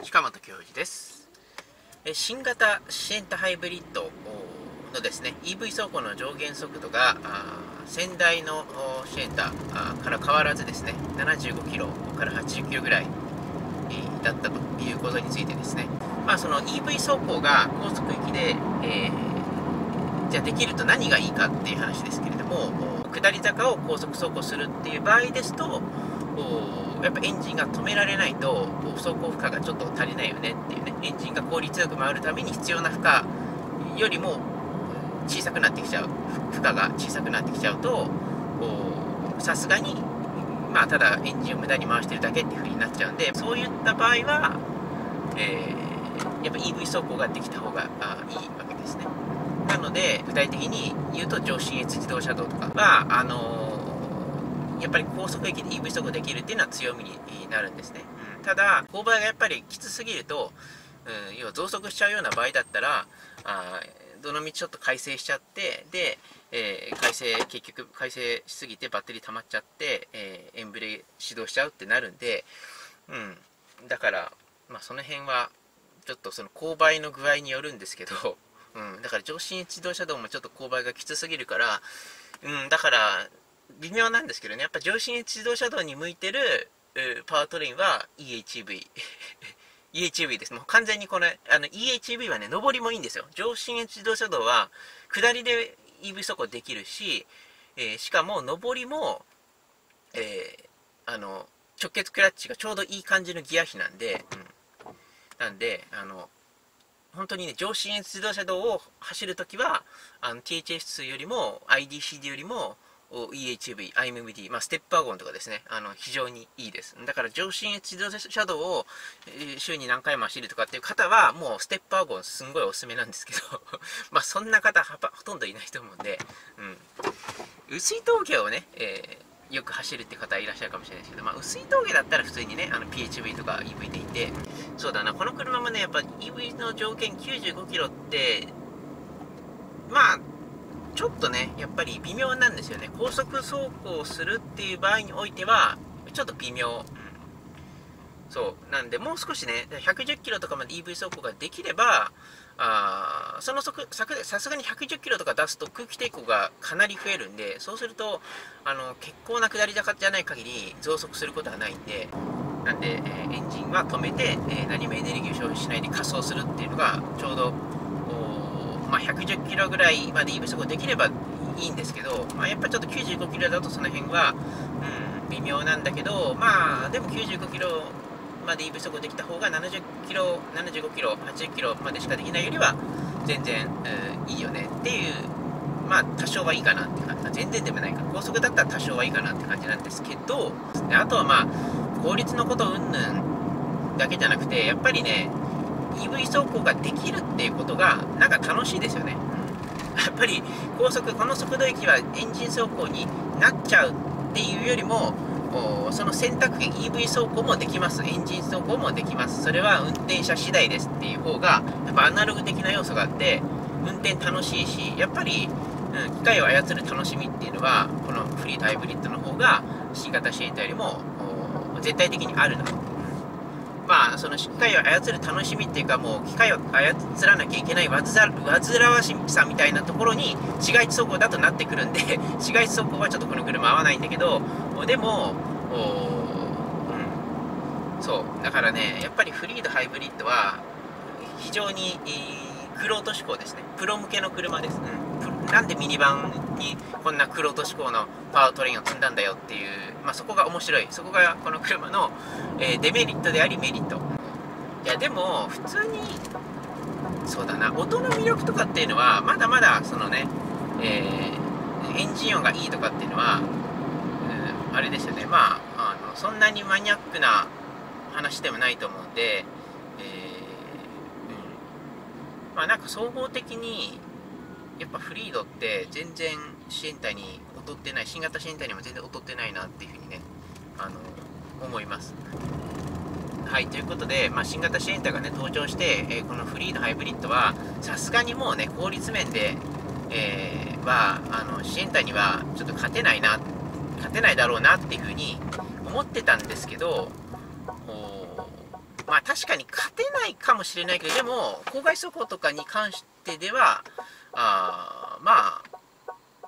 近本教授です。新型シエンタハイブリッドのですね EV 走行の上限速度が先代のシエンタから変わらずですね75キロから80キロぐらいだったということについてですね、まあ、その EV 走行が高速域で、えー、じゃあできると何がいいかっていう話ですけれども下り坂を高速走行するっていう場合ですとやっぱエンジンが止められないと走行負荷がちょっと足りないよねっていうねエンジンが効率よく回るために必要な負荷よりも小さくなってきちゃう負荷が小さくなってきちゃうとさすがにまあただエンジンを無駄に回してるだけっていう風になっちゃうんでそういった場合は、えー、やっぱ EV 走行ができた方がいいわけですね。なので具体的に言うと上信越自動車道とかはあのーやっぱり高速駅で EV 走行できるっていうのは強みになるんですね。うん、ただ、勾配がやっぱりきつすぎると、うん、要は増速しちゃうような場合だったら、あどの道ちょっと改正しちゃって、で、えー、改正、結局改正しすぎてバッテリー溜まっちゃって、えー、エンブレ始動しちゃうってなるんで、うん、だから、まあ、その辺は、ちょっとその勾配の具合によるんですけど、うん、だから上信自動車道もちょっと勾配がきつすぎるから、うん、だから、微妙なんですけどね、やっぱ上信越自動車道に向いてるパワートレインは EHV。EHV です。もう完全にこれ、あの EHV はね、上りもいいんですよ。上信越自動車道は下りで EV 走行できるし、えー、しかも上りも、えー、あの、直結クラッチがちょうどいい感じのギア比なんで、うん。なんで、あの、本当にね、上信越自動車道を走るときは、あの、THS よりも、IDCD よりも、EHV、IMMD、まあ、ステップワゴンとかですね、あの、非常にいいです。だから、上信越自動車道を、週に何回も走るとかっていう方は、もうステップワゴンすんごいおすすめなんですけど。まあ、そんな方ほとんどいないと思うんで、うん。薄い峠をね、えー、よく走るって方いらっしゃるかもしれないですけど、まあ、薄い峠だったら普通にね、あの PHV とか EV でいて、そうだな、この車もね、やっぱ EV の条件95キロって、まあ、ちょっとね、やっぱり微妙なんですよね。高速走行するっていう場合においては、ちょっと微妙。そう。なんで、もう少しね、110キロとかまで EV 走行ができれば、あその速さすがに110キロとか出すと空気抵抗がかなり増えるんで、そうすると、あの、結構な下り坂じゃない限り増速することはないんで、なんで、えー、エンジンは止めて、えー、何もエネルギーを消費しないで加速するっていうのが、ちょうど、まあ、110キロぐらいまで EV 走行できればいいんですけど、まあ、やっぱちょっと95キロだとその辺は、うん、微妙なんだけど、まあ、でも95キロまで EV 走行できた方が70キロ、75キロ、80キロまでしかできないよりは全然、うん、いいよねっていう、まあ、多少はいいかなって感じ。全然でもないか。高速だったら多少はいいかなって感じなんですけど、あとはまあ、効率のことうんぬんだけじゃなくて、やっぱりね、EV 走行ができるっていうことがなんか楽しいですよね、うんやっぱり高速この速度域はエンジン走行になっちゃうっていうよりもその選択権 EV 走行もできます。エンジン走行もできます。それは運転者次第ですっていう方がやっぱアナログ的な要素があって運転楽しいしやっぱり、うん、機械を操る楽しみっていうのはこのフリードハイブリッドの方が新型シエンタよりも絶対的にあるな。とまあ、その機械を操る楽しみっていうか、もう機械を操らなきゃいけない煩わしさみたいなところに市街地走行だとなってくるんで、市街地走行はちょっとこの車合わないんだけど、でも、うん、そう、だからね、やっぱりフリードハイブリッドは、非常に、クロート志向ですね。プロ向けの車です。うん、なんでミニバンにこんなクロート志向のパワートレインを積んだんだよっていう、まあ、そこが面白い。そこがこの車の、えー、デメリットでありメリット。いや、でも、普通に、そうだな、音の魅力とかっていうのは、まだまだ、そのね、えー、エンジン音がいいとかっていうのは、うん、あれですよね。まあ、あの、そんなにマニアックな話でもないと思うんでえ、まあなんか総合的にやっぱフリードって全然支援隊に劣ってない新型支援隊にも全然劣ってないなっていうふうにねあの思います。はいということで、まあ、新型支援隊がね登場して、えー、このフリーのハイブリッドはさすがにもうね効率面で、えー、はあの支援隊にはちょっと勝てないな勝てないだろうなっていうふうに思ってたんですけどまあ確かに勝てないかもしれないけど、でも、郊外走行とかに関してでは、あまあ、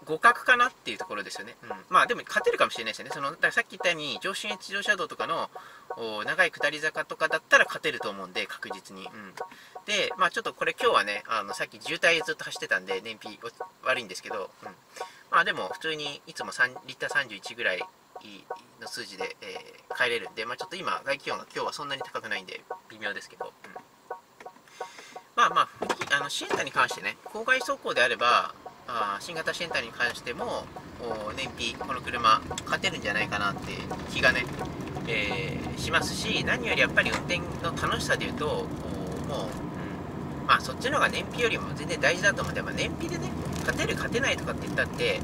互角かなっていうところですよね。うん、まあでも勝てるかもしれないですよね。そのだからさっき言ったように、上信越自動車道とかの長い下り坂とかだったら勝てると思うんで、確実に。うん、で、まあちょっとこれ今日はね、あのさっき渋滞ずっと走ってたんで、燃費悪いんですけど、うん、まあでも普通にいつも3リッター31ぐらいの数字で、えー、帰れるんで、まあちょっと今、外気温が今日はそんなに高くないんで、微妙ですけど。うんまあま、あのシエンタに関してね、郊外走行であれば、あ新型シェンタに関しても燃費この車勝てるんじゃないかなって気がね、えー、しますし何よりやっぱり運転の楽しさでいうともう、うん、まあそっちの方が燃費よりも全然大事だと思うんで、まあ、燃費でね勝てる勝てないとかって言ったって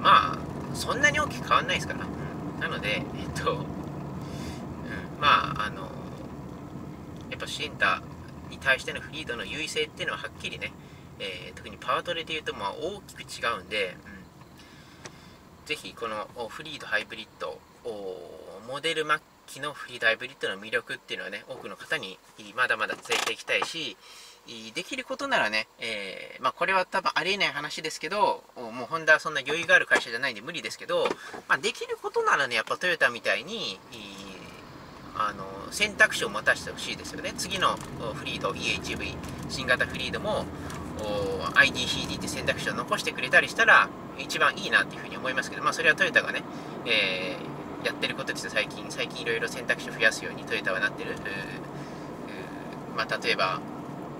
まあそんなに大きく変わんないですから、うん、なのでえっと、うん、まああのやっぱシェンターに対してのフリードの優位性っていうのははっきりねえー、特にパワートレでいうとまあ大きく違うんで、うん、ぜひこのフリードハイブリッドモデル末期のフリードハイブリッドの魅力っていうのはね多くの方にまだまだ伝えていきたいしできることならね、えー、まあ、これは多分ありえない話ですけど、もうホンダはそんな余裕がある会社じゃないんで無理ですけど、まあ、できることならね、やっぱトヨタみたいに、あの選択肢を持たせてほしいですよね。次のフリード、EHV、新型フリードも、IDCD って選択肢を残してくれたりしたら一番いいなっていうふうに思いますけど、まあ、それはトヨタがね、えー、やってることです最近最近いろいろ選択肢を増やすようにトヨタはなってる。まあ、例えば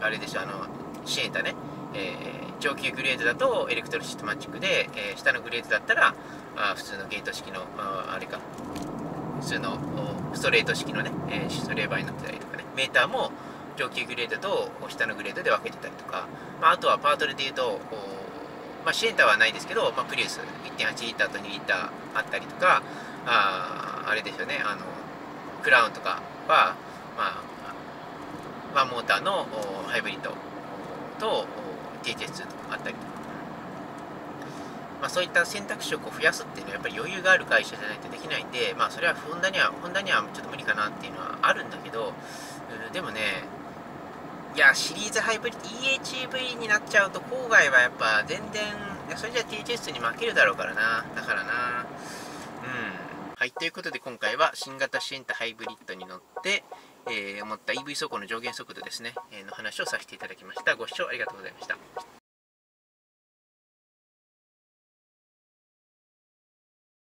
あれでしょあのシエンタね、えー、上級グレードだとエレクトロシフトマチックで、えー、下のグレードだったらあ普通のゲート式のああれか。普通のシフトゲート式のね、えー、シフトレバーになってたりとかね。メーターも上級グレードと下のグレードで分けてたりとか、まあ、あとはパワトレでいうと、まあ、シエンタはないですけど、まあ、プリウス。1.8リッターと2リッターあったりとか。ああれですよね。あのクラウンとかは、まあ、ワンモーターのハイブリッドと THS2 とかあったりとか。まあ、そういった選択肢をこう増やすっていうのはやっぱり余裕がある会社じゃないとできないんで、まあ、それはホンダにはホンダにはちょっと無理かなっていうのはあるんだけどうんでもねいや、シリーズハイブリッド EHEV になっちゃうと、郊外はやっぱ全然、それじゃ THS に負けるだろうからな。だからな。うん。はい、ということで今回は新型シエンタハイブリッドに乗って、えー、思った EV 走行の上限速度ですね、えー、の話をさせていただきました。ご視聴ありがとうございました。